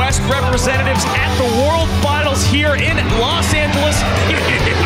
West representatives at the World Finals here in Los Angeles.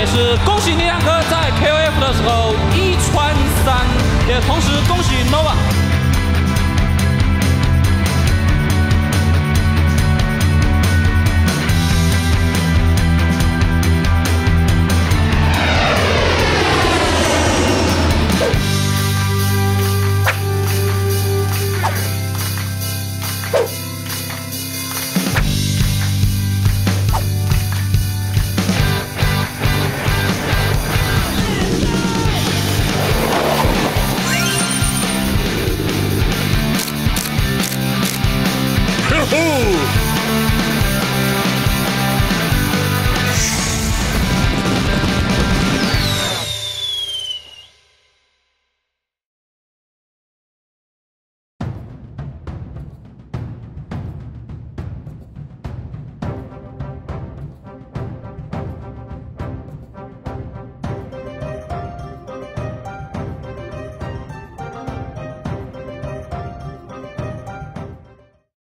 也是恭喜你两个在 Kof 的时候一穿三，也同时恭喜你。